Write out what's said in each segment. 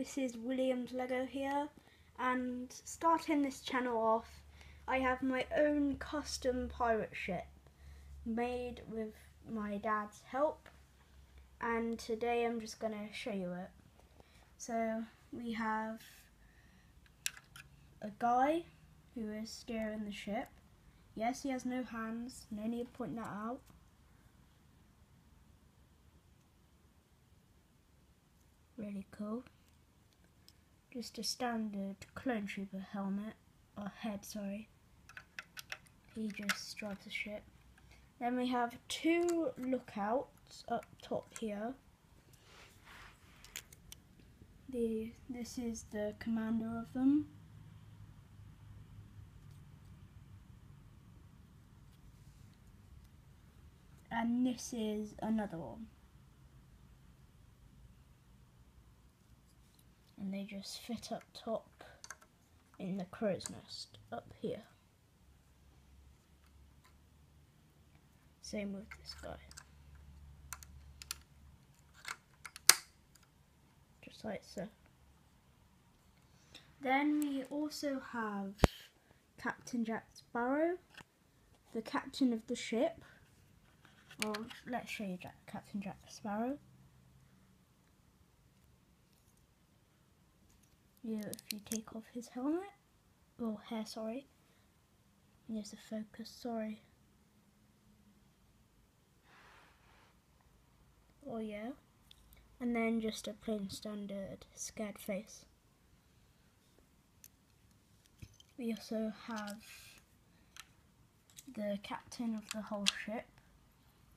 this is Williams Lego here and starting this channel off I have my own custom pirate ship made with my dad's help and today I'm just going to show you it. So we have a guy who is steering the ship. Yes, he has no hands, no need to point that out. Really cool. Just a standard clone trooper helmet, or head, sorry. He just drives the ship. Then we have two lookouts up top here. The, this is the commander of them. And this is another one. They just fit up top in the crow's nest up here. Same with this guy. Just like so. Then we also have Captain Jack Sparrow, the captain of the ship. Or let's show you Jack, Captain Jack Sparrow. Yeah, if you take off his helmet, or hair, sorry. Here's the focus, sorry. Oh yeah. And then just a plain standard scared face. We also have the captain of the whole ship.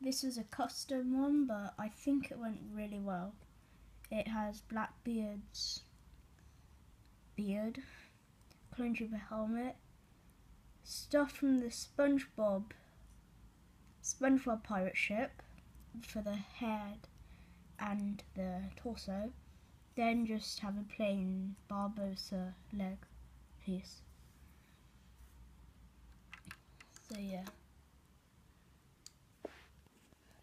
This is a custom one, but I think it went really well. It has Blackbeard's beard, clone helmet, stuff from the SpongeBob SpongeBob pirate ship, for the head and the torso. Then just have a plain Barbossa leg piece. So yeah.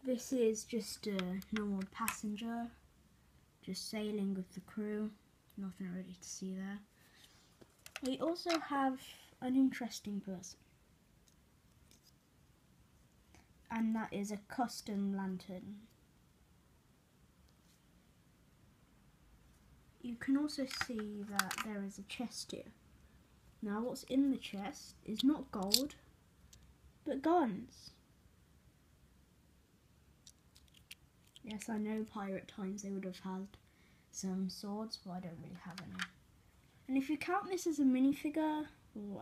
This is just a normal passenger, just sailing with the crew. Nothing really to see there. We also have an interesting person. and that is a custom lantern. You can also see that there is a chest here. Now what's in the chest is not gold, but guns. Yes, I know pirate times they would have had some swords, but I don't really have any. And if you count this as a minifigure,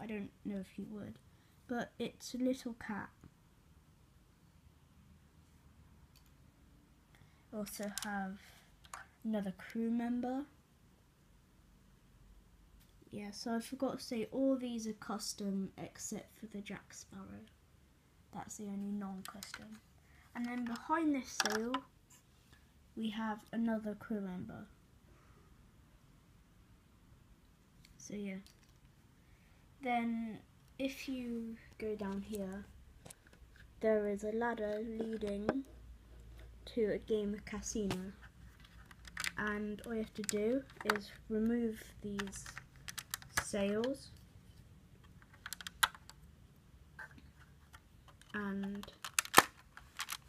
I don't know if you would, but it's a little cat. also have another crew member. Yeah, so I forgot to say all these are custom except for the Jack Sparrow. That's the only non-custom. And then behind this sail, we have another crew member. So yeah. Then if you go down here, there is a ladder leading to a game of casino and all you have to do is remove these sails and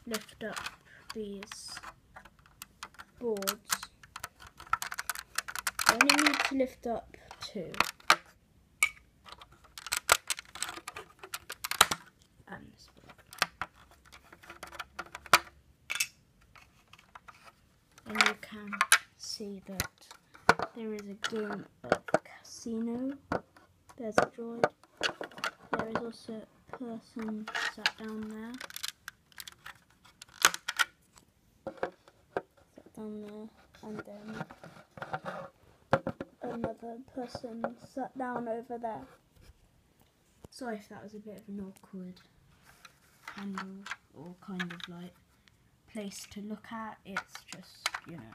lift up these boards. You only need to lift up two. can see that there is a game of casino. There's a droid. There is also a person sat down there. Sat down there. And then another person sat down over there. Sorry if that was a bit of an awkward handle or kind of like place to look at. It's just, you know,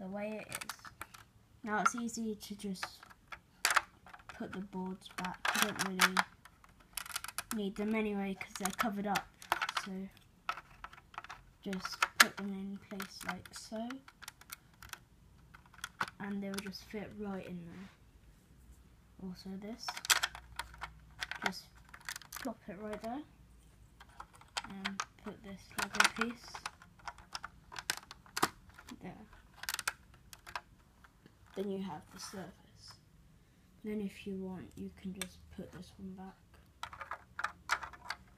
the way it is. Now it's easy to just put the boards back. You don't really need them anyway because they're covered up. So just put them in place like so. And they'll just fit right in there. Also this, just plop it right there and put this Lego piece there. Then you have the surface. Then if you want you can just put this one back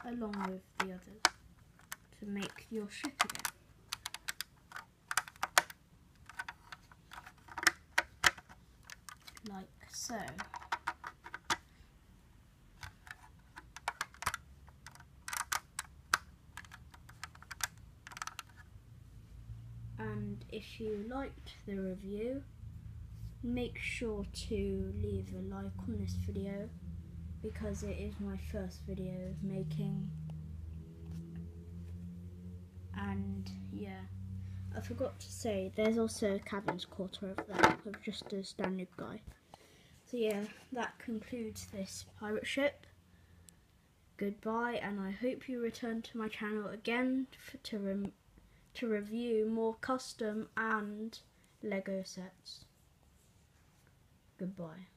along with the others to make your ship again. Like so. and if you liked the review make sure to leave a like on this video because it is my first video making and yeah I forgot to say there's also a cabin's quarter over there with just a standard guy so yeah that concludes this pirate ship goodbye and I hope you return to my channel again to to review more custom and Lego sets. Goodbye.